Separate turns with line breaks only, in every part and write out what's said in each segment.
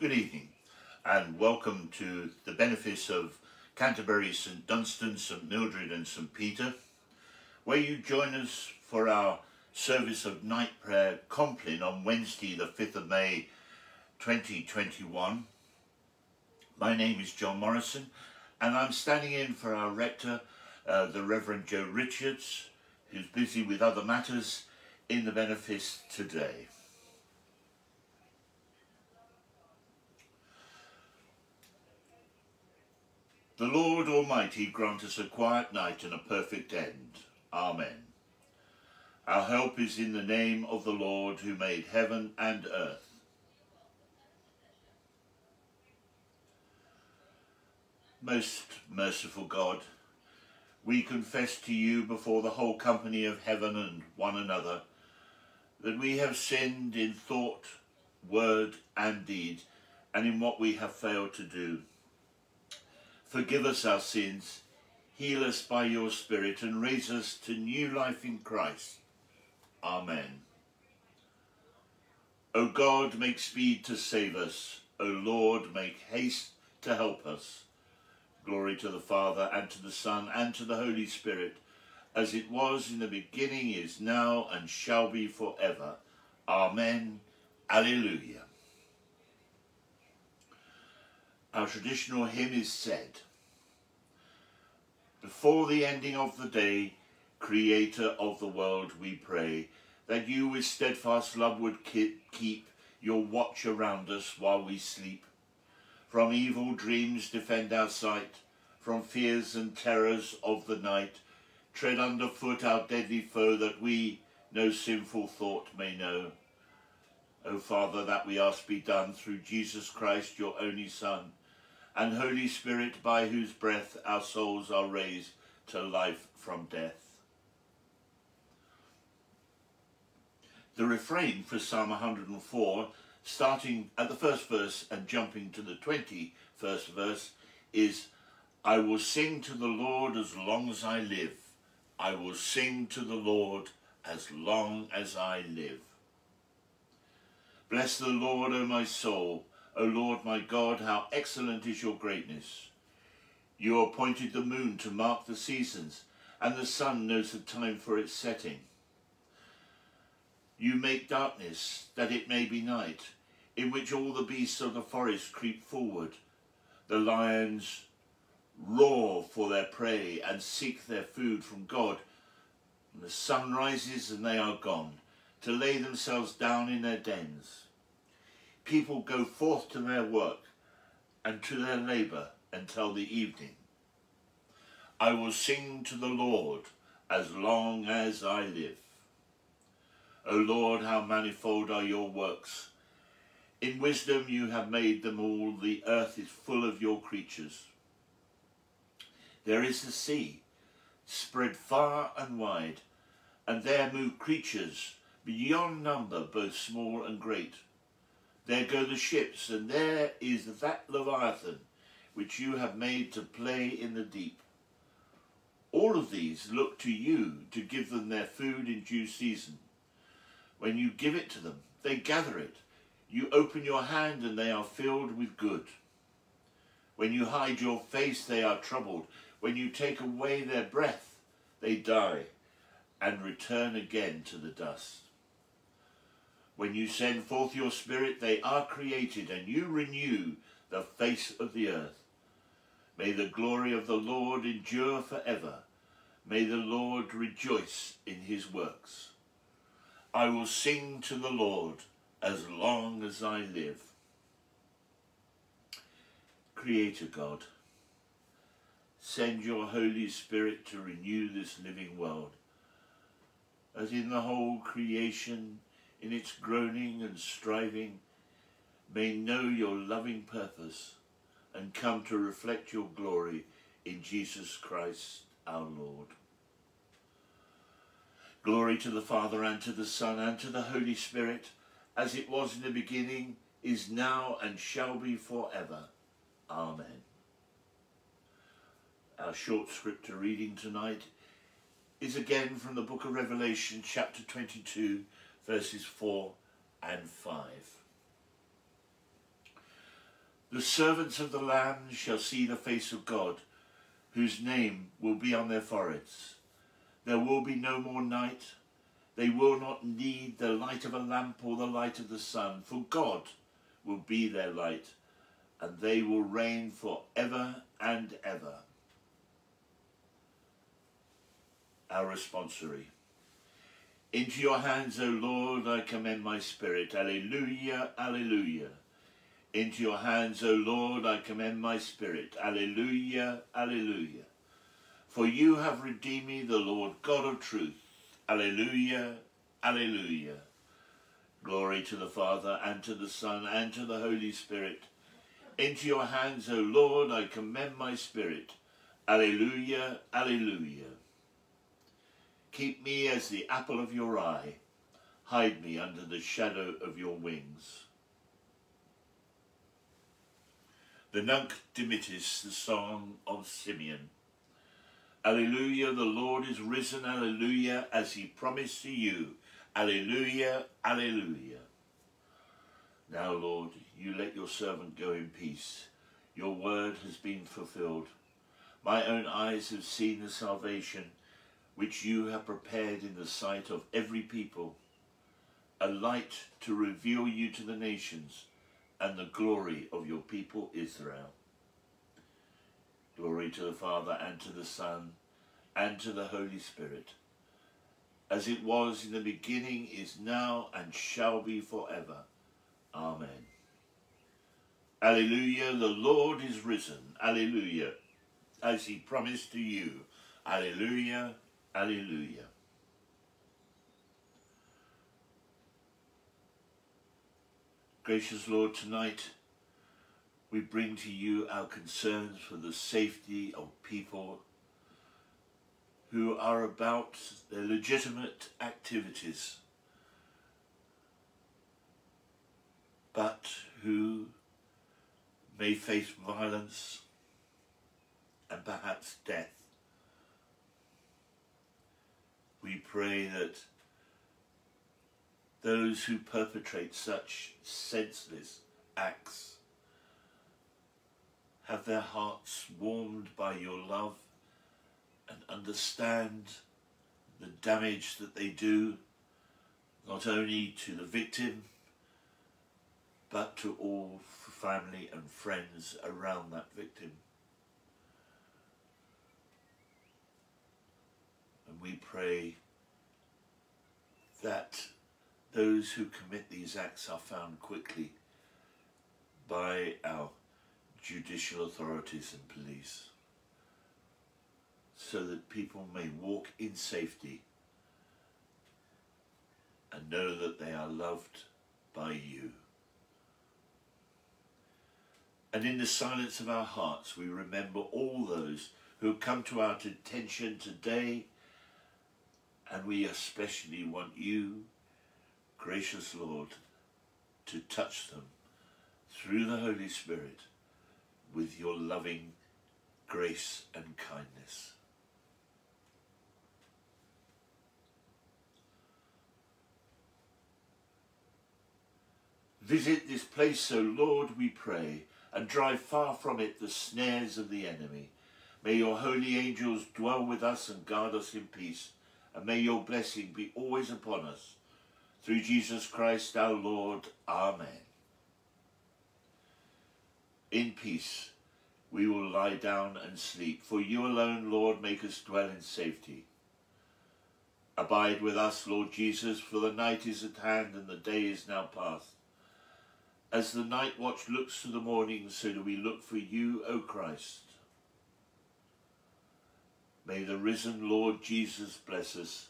Good evening and welcome to the benefice of Canterbury, St Dunstan, St Mildred and St Peter, where you join us for our service of night prayer Compline on Wednesday the 5th of May 2021. My name is John Morrison and I'm standing in for our rector, uh, the Reverend Joe Richards, who's busy with other matters in the benefice today. The Lord Almighty grant us a quiet night and a perfect end. Amen. Our help is in the name of the Lord who made heaven and earth. Most merciful God, we confess to you before the whole company of heaven and one another that we have sinned in thought, word and deed, and in what we have failed to do. Forgive us our sins, heal us by your Spirit, and raise us to new life in Christ. Amen. O God, make speed to save us. O Lord, make haste to help us. Glory to the Father, and to the Son, and to the Holy Spirit, as it was in the beginning, is now, and shall be forever. Amen. Alleluia. Our traditional hymn is said, Before the ending of the day, Creator of the world, we pray, that you with steadfast love would keep your watch around us while we sleep from evil dreams defend our sight, from fears and terrors of the night. Tread underfoot our deadly foe, that we no sinful thought may know. O Father, that we ask be done through Jesus Christ, your only Son, and Holy Spirit, by whose breath our souls are raised to life from death. The refrain for Psalm 104 starting at the first verse and jumping to the 21st verse is I will sing to the Lord as long as I live. I will sing to the Lord as long as I live. Bless the Lord, O my soul. O Lord my God, how excellent is your greatness. You appointed the moon to mark the seasons, and the sun knows the time for its setting. You make darkness, that it may be night in which all the beasts of the forest creep forward. The lions roar for their prey and seek their food from God. And the sun rises and they are gone, to lay themselves down in their dens. People go forth to their work and to their labour until the evening. I will sing to the Lord as long as I live. O Lord, how manifold are your works! In wisdom you have made them all, the earth is full of your creatures. There is the sea, spread far and wide, and there move creatures beyond number, both small and great. There go the ships, and there is that Leviathan, which you have made to play in the deep. All of these look to you to give them their food in due season. When you give it to them, they gather it you open your hand and they are filled with good. When you hide your face, they are troubled. When you take away their breath, they die and return again to the dust. When you send forth your spirit, they are created and you renew the face of the earth. May the glory of the Lord endure forever. May the Lord rejoice in his works. I will sing to the Lord as long as I live. Creator God, send your Holy Spirit to renew this living world, as in the whole creation, in its groaning and striving, may know your loving purpose and come to reflect your glory in Jesus Christ our Lord. Glory to the Father and to the Son and to the Holy Spirit, as it was in the beginning, is now, and shall be forever. Amen. Our short scripture reading tonight is again from the book of Revelation, chapter 22, verses 4 and 5. The servants of the Lamb shall see the face of God, whose name will be on their foreheads. There will be no more night. They will not need the light of a lamp or the light of the sun, for God will be their light, and they will reign for ever and ever. Our responsory. Into your hands, O Lord, I commend my spirit. Alleluia, alleluia. Into your hands, O Lord, I commend my spirit. Alleluia, alleluia. For you have redeemed me, the Lord God of truth. Alleluia, alleluia. Glory to the Father, and to the Son, and to the Holy Spirit. Into your hands, O Lord, I commend my spirit. Alleluia, alleluia. Keep me as the apple of your eye. Hide me under the shadow of your wings. The Nunc Dimittis, the song of Simeon. Alleluia, the Lord is risen, alleluia, as he promised to you. Alleluia, alleluia. Now, Lord, you let your servant go in peace. Your word has been fulfilled. My own eyes have seen the salvation which you have prepared in the sight of every people, a light to reveal you to the nations and the glory of your people Israel. Glory to the Father and to the Son and to the Holy Spirit, as it was in the beginning, is now, and shall be forever. Amen. Alleluia, the Lord is risen. Alleluia, as he promised to you. Alleluia, Alleluia. Gracious Lord, tonight we bring to you our concerns for the safety of people who are about their legitimate activities, but who may face violence and perhaps death we pray that those who perpetrate such senseless acts have their hearts warmed by your love and understand the damage that they do not only to the victim but to all family and friends around that victim. We pray that those who commit these acts are found quickly by our judicial authorities and police so that people may walk in safety and know that they are loved by you. And in the silence of our hearts, we remember all those who come to our attention today and we especially want you, gracious Lord, to touch them through the Holy Spirit with your loving grace and kindness. Visit this place, O Lord, we pray, and drive far from it the snares of the enemy. May your holy angels dwell with us and guard us in peace and may your blessing be always upon us. Through Jesus Christ our Lord. Amen. In peace we will lie down and sleep, for you alone, Lord, make us dwell in safety. Abide with us, Lord Jesus, for the night is at hand and the day is now past. As the night watch looks to the morning, so do we look for you, O Christ. May the risen Lord Jesus bless us.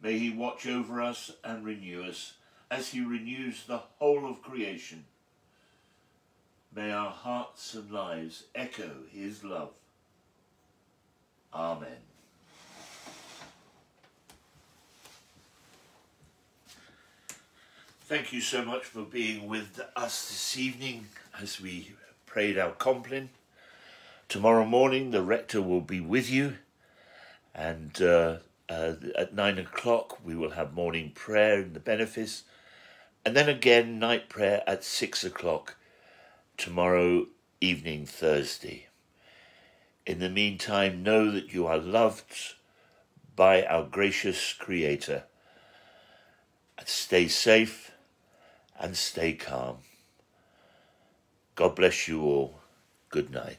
May he watch over us and renew us as he renews the whole of creation. May our hearts and lives echo his love. Amen. Thank you so much for being with us this evening as we prayed our Compline. Tomorrow morning, the rector will be with you, and uh, uh, at nine o'clock, we will have morning prayer in the benefice, and then again, night prayer at six o'clock tomorrow evening, Thursday. In the meantime, know that you are loved by our gracious Creator. Stay safe and stay calm. God bless you all. Good night.